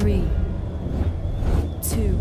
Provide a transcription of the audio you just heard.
three, two,